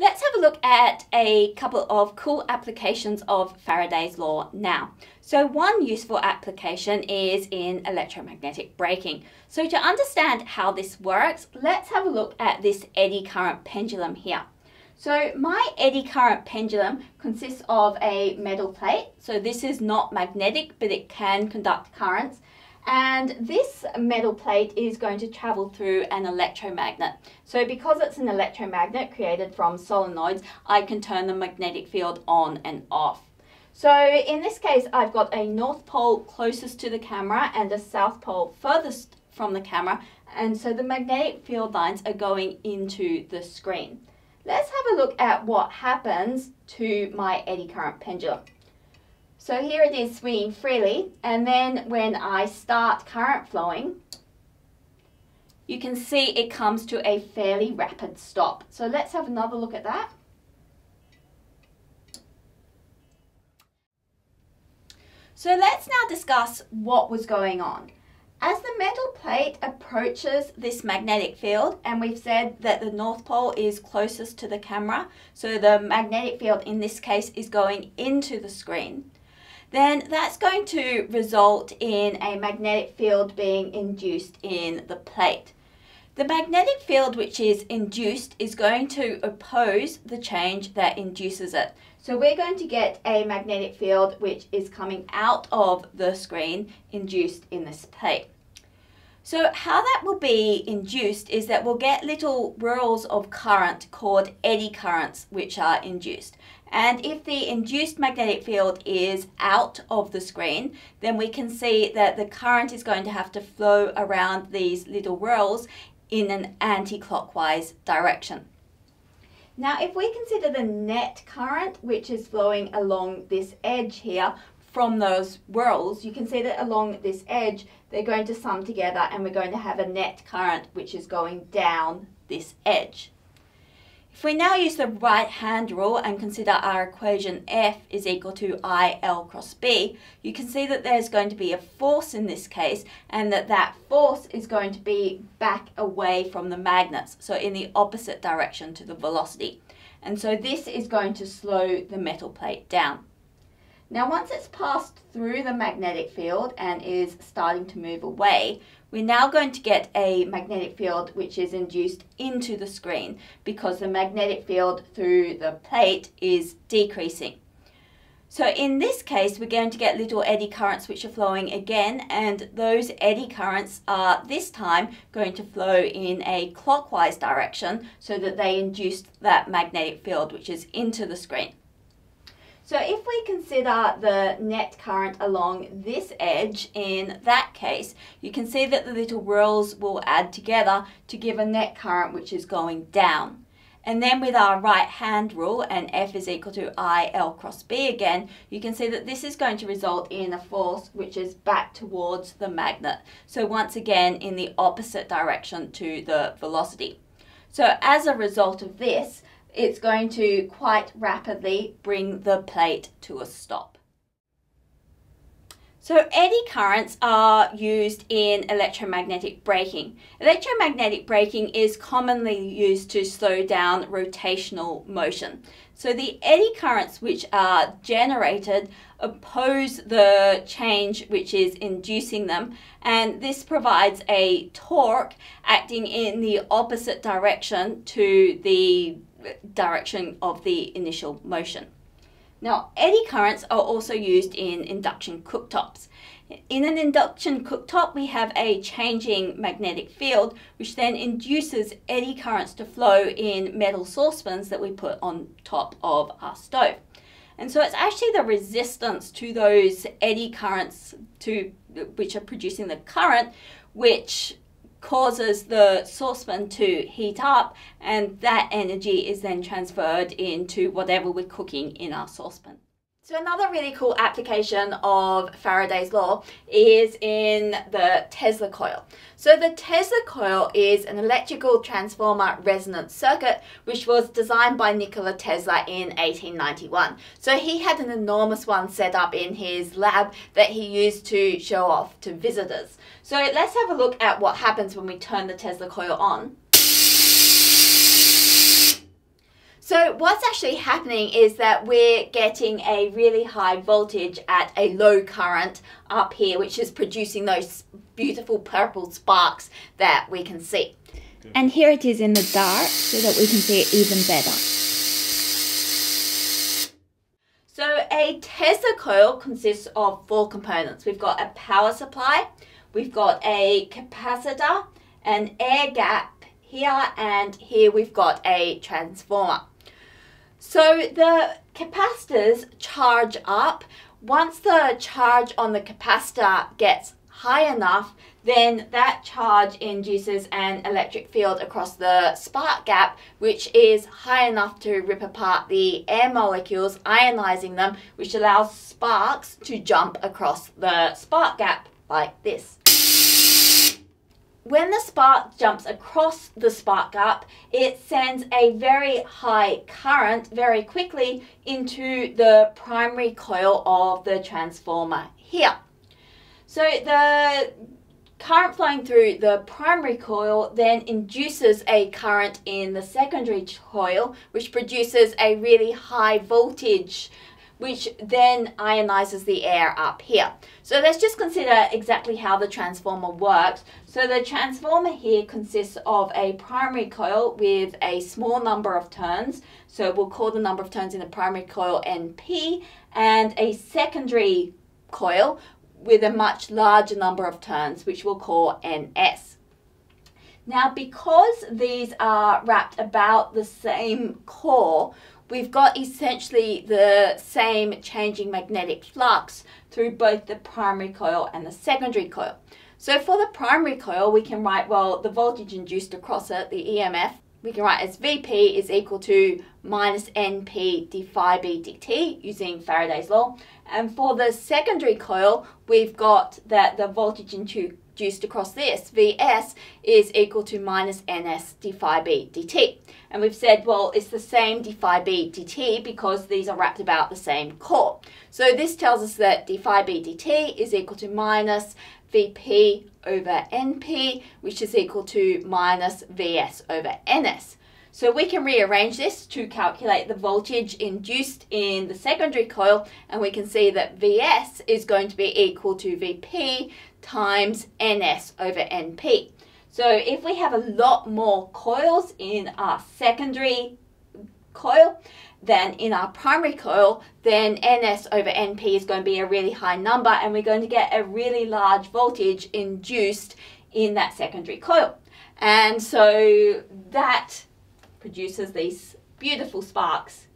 Let's have a look at a couple of cool applications of Faraday's law now. So one useful application is in electromagnetic braking. So to understand how this works, let's have a look at this eddy current pendulum here. So my eddy current pendulum consists of a metal plate. So this is not magnetic, but it can conduct currents. And this metal plate is going to travel through an electromagnet. So because it's an electromagnet created from solenoids, I can turn the magnetic field on and off. So in this case, I've got a north pole closest to the camera and a south pole furthest from the camera. And so the magnetic field lines are going into the screen. Let's have a look at what happens to my eddy current pendulum. So here it is swinging freely and then when I start current flowing, you can see it comes to a fairly rapid stop. So let's have another look at that. So let's now discuss what was going on. As the metal plate approaches this magnetic field, and we've said that the North Pole is closest to the camera, so the magnetic field in this case is going into the screen then that's going to result in a magnetic field being induced in the plate. The magnetic field which is induced is going to oppose the change that induces it. So we're going to get a magnetic field which is coming out of the screen induced in this plate. So how that will be induced is that we'll get little whirls of current called eddy currents which are induced. And if the induced magnetic field is out of the screen, then we can see that the current is going to have to flow around these little whirls in an anti-clockwise direction. Now, if we consider the net current, which is flowing along this edge here, from those whirls, you can see that along this edge, they're going to sum together and we're going to have a net current which is going down this edge. If we now use the right hand rule and consider our equation F is equal to IL cross B, you can see that there's going to be a force in this case and that that force is going to be back away from the magnets, so in the opposite direction to the velocity. And so this is going to slow the metal plate down. Now once it's passed through the magnetic field and is starting to move away, we're now going to get a magnetic field which is induced into the screen because the magnetic field through the plate is decreasing. So in this case, we're going to get little eddy currents which are flowing again, and those eddy currents are this time going to flow in a clockwise direction so that they induce that magnetic field which is into the screen. So if we consider the net current along this edge, in that case, you can see that the little whirls will add together to give a net current which is going down. And then with our right hand rule and F is equal to IL cross B again, you can see that this is going to result in a force which is back towards the magnet. So once again in the opposite direction to the velocity. So as a result of this, it's going to quite rapidly bring the plate to a stop. So eddy currents are used in electromagnetic braking. Electromagnetic braking is commonly used to slow down rotational motion. So the eddy currents which are generated oppose the change which is inducing them and this provides a torque acting in the opposite direction to the direction of the initial motion. Now, eddy currents are also used in induction cooktops. In an induction cooktop, we have a changing magnetic field, which then induces eddy currents to flow in metal saucepans that we put on top of our stove. And so it's actually the resistance to those eddy currents to which are producing the current, which causes the saucepan to heat up and that energy is then transferred into whatever we're cooking in our saucepan. So another really cool application of Faraday's law is in the Tesla coil. So the Tesla coil is an electrical transformer resonance circuit which was designed by Nikola Tesla in 1891. So he had an enormous one set up in his lab that he used to show off to visitors. So let's have a look at what happens when we turn the Tesla coil on. So what's actually happening is that we're getting a really high voltage at a low current up here, which is producing those beautiful purple sparks that we can see. And here it is in the dark so that we can see it even better. So a Tesla coil consists of four components. We've got a power supply, we've got a capacitor, an air gap here, and here we've got a transformer. So the capacitors charge up. Once the charge on the capacitor gets high enough, then that charge induces an electric field across the spark gap, which is high enough to rip apart the air molecules, ionizing them, which allows sparks to jump across the spark gap like this. When the spark jumps across the spark gap, it sends a very high current very quickly into the primary coil of the transformer here. So the current flowing through the primary coil then induces a current in the secondary coil, which produces a really high voltage which then ionizes the air up here. So let's just consider exactly how the transformer works. So the transformer here consists of a primary coil with a small number of turns. So we'll call the number of turns in the primary coil NP and a secondary coil with a much larger number of turns, which we'll call NS. Now, because these are wrapped about the same core, we've got essentially the same changing magnetic flux through both the primary coil and the secondary coil. So for the primary coil, we can write, well, the voltage induced across it, the EMF, we can write as Vp is equal to minus Np d phi b dt using Faraday's law. And for the secondary coil, we've got that the voltage induced across this, Vs, is equal to minus Ns d phi b dt. And we've said, well, it's the same d phi b dt because these are wrapped about the same core. So this tells us that d phi b dt is equal to minus Vp over Np, which is equal to minus Vs over Ns. So we can rearrange this to calculate the voltage induced in the secondary coil and we can see that Vs is going to be equal to Vp times Ns over Np. So if we have a lot more coils in our secondary coil, than in our primary coil, then NS over NP is going to be a really high number and we're going to get a really large voltage induced in that secondary coil. And so that produces these beautiful sparks